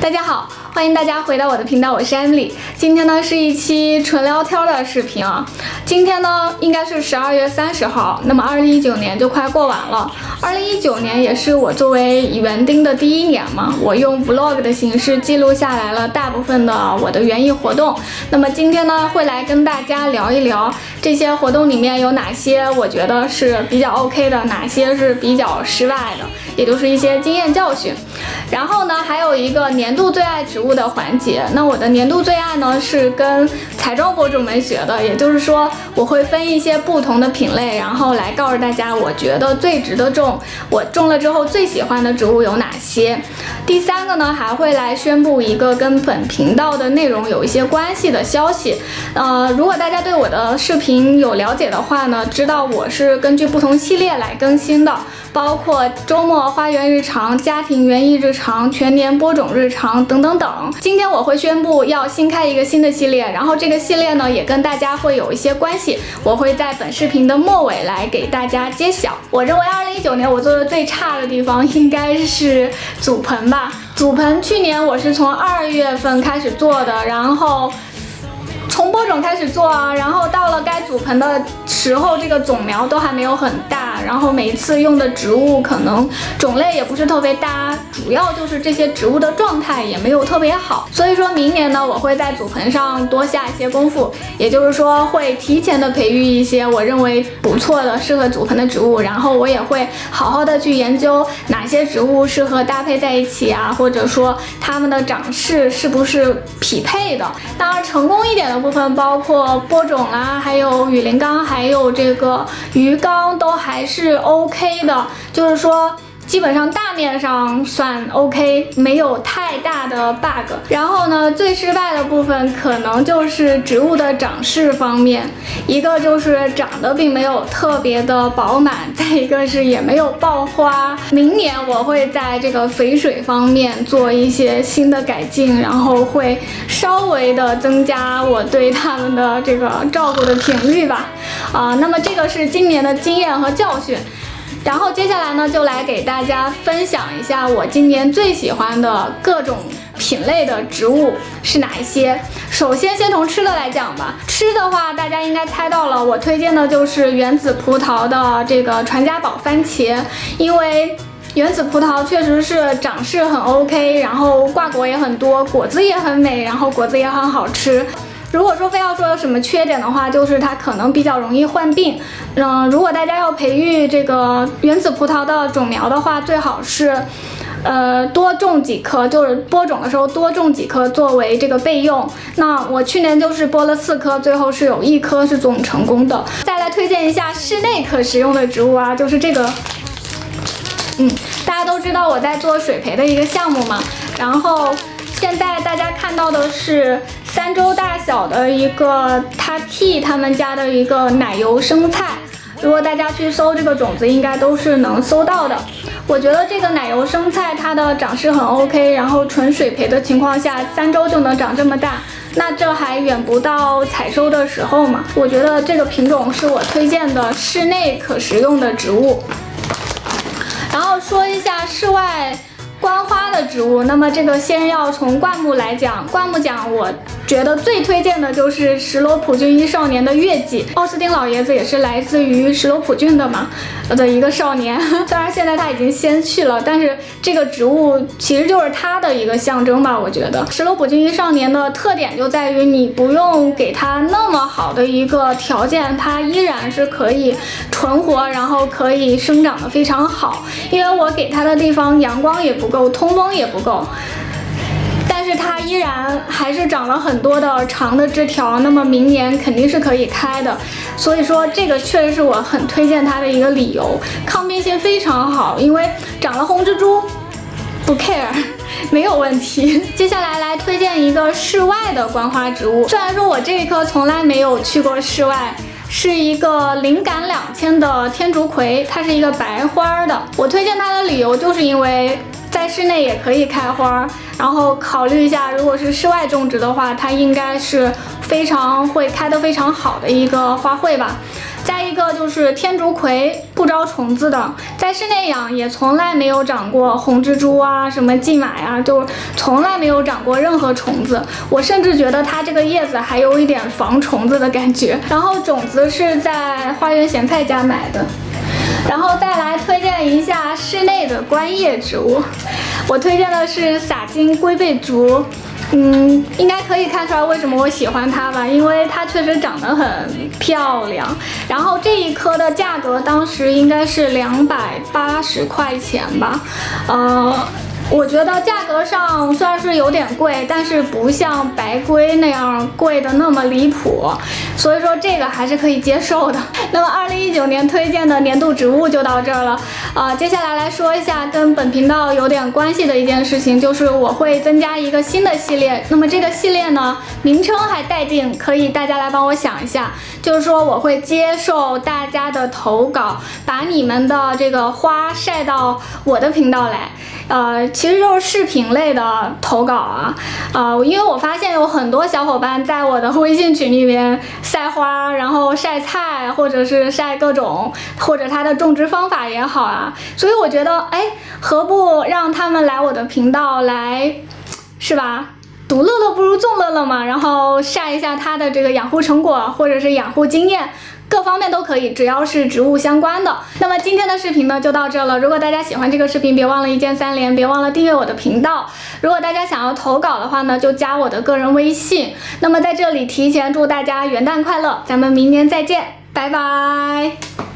大家好，欢迎大家回到我的频道，我是 Emily。今天呢是一期纯聊天的视频啊。今天呢应该是十二月三十号，那么二零一九年就快过完了。二零一九年也是我作为园丁的第一年嘛，我用 vlog 的形式记录下来了大部分的我的园艺活动。那么今天呢会来跟大家聊一聊这些活动里面有哪些我觉得是比较 OK 的，哪些是比较失败的，也就是一些经验教训。然后呢还有一个年度最爱植物的环节。那我的年度最爱呢是跟彩妆博主们学的，也就是说我会分一些不同的品类，然后来告诉大家我觉得最值得种。我种了之后最喜欢的植物有哪些？第三个呢，还会来宣布一个跟本频道的内容有一些关系的消息。呃，如果大家对我的视频有了解的话呢，知道我是根据不同系列来更新的，包括周末花园日常、家庭园艺日常、全年播种日常等等等。今天我会宣布要新开一个新的系列，然后这个系列呢也跟大家会有一些关系，我会在本视频的末尾来给大家揭晓。我认为二零一九年我做的最差的地方应该是组盆吧。组盆去年我是从二月份开始做的，然后播种开始做啊，然后到了该组盆的时候，这个种苗都还没有很大，然后每一次用的植物可能种类也不是特别搭，主要就是这些植物的状态也没有特别好。所以说明年呢，我会在组盆上多下一些功夫，也就是说会提前的培育一些我认为不错的适合组盆的植物，然后我也会好好的去研究哪些植物适合搭配在一起啊，或者说它们的长势是不是匹配的。当然成功一点的部分包括播种啦，还有雨林缸，还有这个鱼缸都还是 OK 的，就是说。基本上大面上算 OK，没有太大的 bug。然后呢，最失败的部分可能就是植物的长势方面，一个就是长得并没有特别的饱满，再一个是也没有爆花。明年我会在这个肥水方面做一些新的改进，然后会微的增加我对它们的这个照顾的频率吧。啊，那么这个是今年的经验和教训。然后接下来呢，就来给大家分享一下我今年最喜欢的各种品类的植物是哪一些。首先，先从吃的来讲吧。吃的话，大家应该猜到了，我推荐的就是原子葡萄的这个传家宝番茄，因为原子葡萄确实是长势很 OK，然后挂果也很多，果子也很美，然后果子也很好吃。如果说非要说有什么缺点的话，就是它可能比较容易患病。嗯，如果大家要培育这个原子葡萄的种苗的话，最好是，呃，多种几颗，就是播种的时候多种几颗作为这个备用。那我去年就是播了四颗，最后是有一颗是种成功的。再来推荐一下室内可食用的植物啊，就是这个，嗯，大家都知道我在做水培的一个项目嘛，然后现在大家看到的是。三周大小的一个 T 他们家的一个奶油生菜，如果大家去搜这个种子，应该都是能搜到的。我觉得这个奶油生菜它的长势很 OK，然后纯水培的情况下，三周就能长这么大，那这还远不到采收的时候嘛？我觉得这个品种是我推荐的室内可食用的植物。要说一下室外观花的植物，那么这个先要从灌木来讲，灌木讲我。觉得最推荐的就是石罗普郡一少年的月季，奥斯汀老爷子也是来自于石罗普郡的嘛，的一个少年。虽然现在他已经先去了，但是这个植物其实就是他的一个象征吧。我觉得石罗普郡一少年的特点就在于你不用给他那么好的一个条件，它依然是可以存活，然后可以生长的非常好。因为我给它的地方阳光也不够，通风也不够。依然还是长了很多的长的枝条，那么明年肯定是可以开的，所以说这个确实是我很推荐它的一个理由，抗病性非常好，因为长了红蜘蛛不 care，没有问题。接下来来推荐一个室外的观花植物，虽然说我这一棵从来没有去过室外，是一个灵感两千的天竺葵，它是一个白花的，我推荐它的理由就是因为。在室内也可以开花，然后考虑一下，如果是室外种植的话，它应该是非常会开得非常好的一个花卉吧。再一个就是天竺葵不招虫子的，在室内养也从来没有长过红蜘蛛啊，什么蓟马呀，就从来没有长过任何虫子。我甚至觉得它这个叶子还有一点防虫子的感觉。然后种子是在花园咸菜家买的。然后再来推看一下室内的观叶植物，我推荐的是洒金龟背竹。嗯，应该可以看出来为什么我喜欢它吧，因为它确实长得很漂亮。然后这一颗的价格当时应该是两百八十块钱吧，呃。我觉得价格上虽然是有点贵，但是不像白龟那样贵的那么离谱，所以说这个还是可以接受的。那么二零一九年推荐的年度植物就到这儿了，啊，接下来来说一下跟本频道有点关系的一件事情，就是我会增加一个新的系列。那么这个系列呢，名称还待定，可以大家来帮我想一下。就是说我会接受大家的投稿，把你们的这个花晒到我的频道来。呃，其实就是视频类的投稿啊，呃，因为我发现有很多小伙伴在我的微信群里面晒花，然后晒菜，或者是晒各种，或者它的种植方法也好啊，所以我觉得，哎，何不让他们来我的频道来，是吧？独乐乐不如众乐乐嘛，然后晒一下它的这个养护成果，或者是养护经验。各方面都可以，只要是植物相关的。那么今天的视频呢就到这了。如果大家喜欢这个视频，别忘了一键三连，别忘了订阅我的频道。如果大家想要投稿的话呢，就加我的个人微信。那么在这里提前祝大家元旦快乐，咱们明年再见，拜拜。